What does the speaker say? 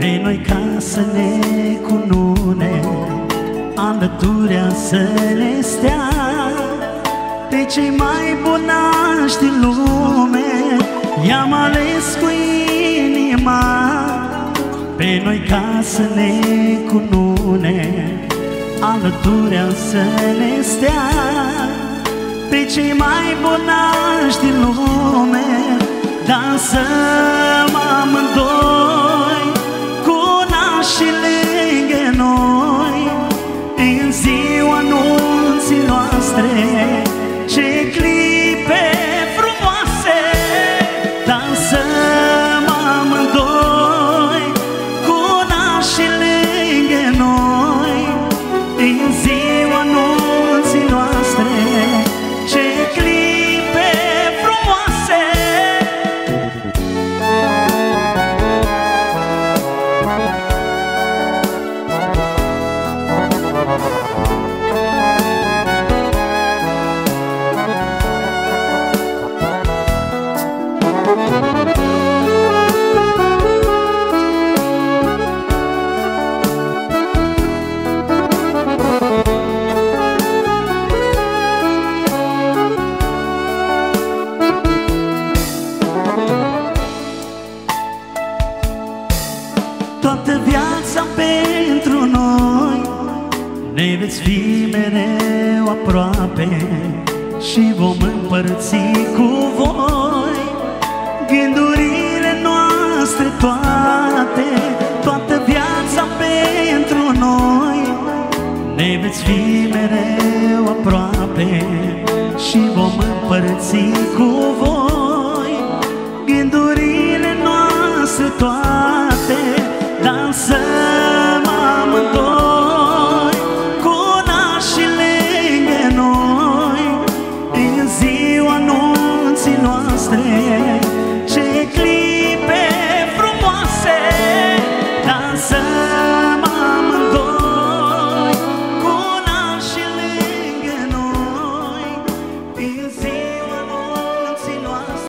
Pe noi ca să ne cunune Alăturea să ne stea. Pe cei mai bunași din lume I-am ales cu inima. Pe noi ca să ne cunune Alăturea să ne stea. Pe cei mai bunași din lume Dansăm Toată viața pentru noi. Ne veți fi mereu aproape Și vom împărți cu voi. Gândurile noastre toate Toată viața pentru noi. Ne veți fi mereu aproape Și vom împărți noi